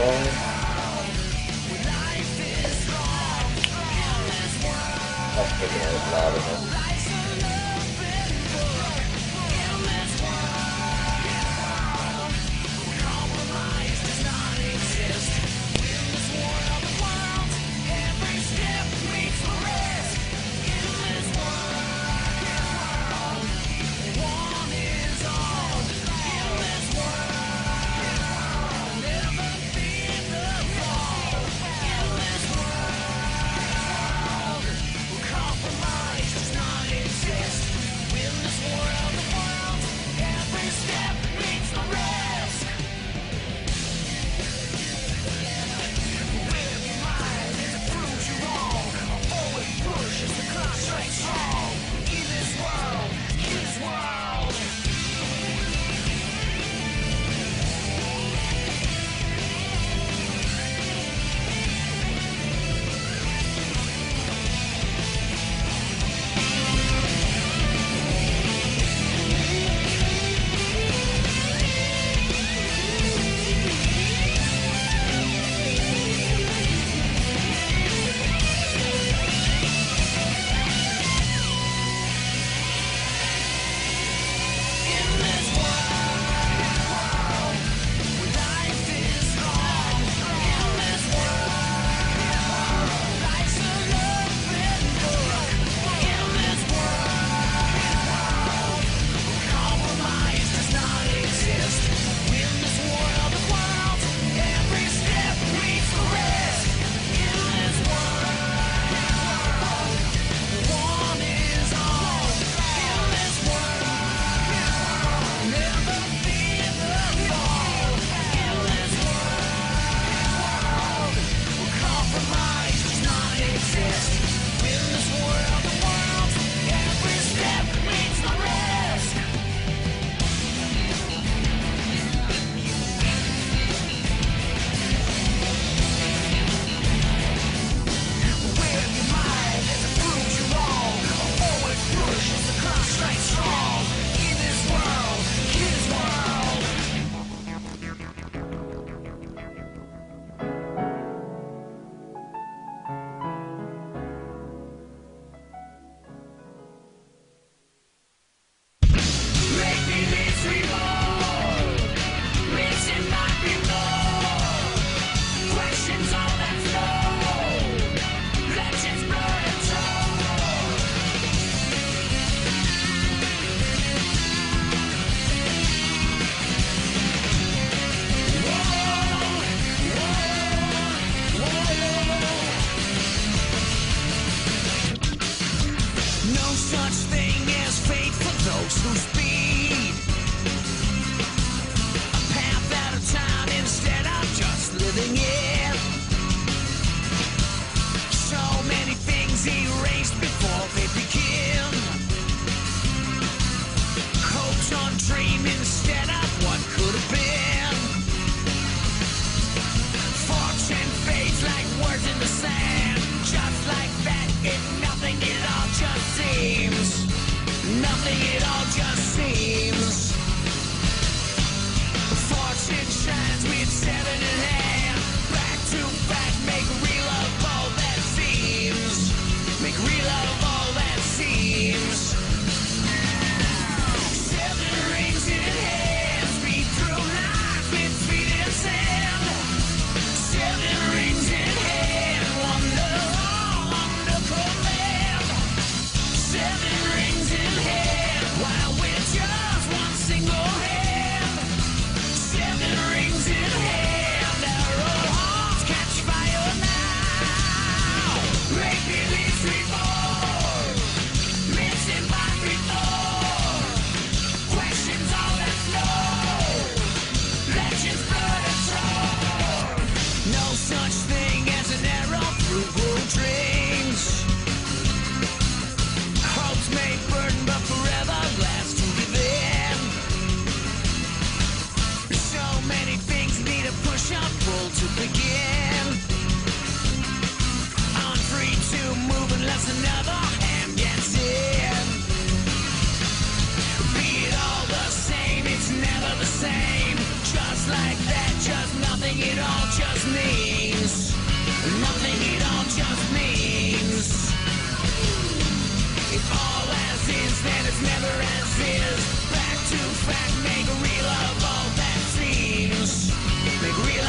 boy. such thing as fate for those who speak. it all just means. Nothing it all just means. If all as is, then it's never as is. Back to fact, make real of all that seems. Make real